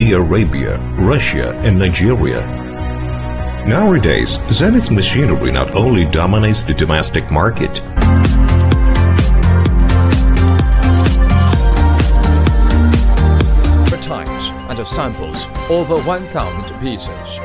Arabia, Russia, and Nigeria. Nowadays, Zenith Machinery not only dominates the domestic market, times and samples over 1,000 pieces.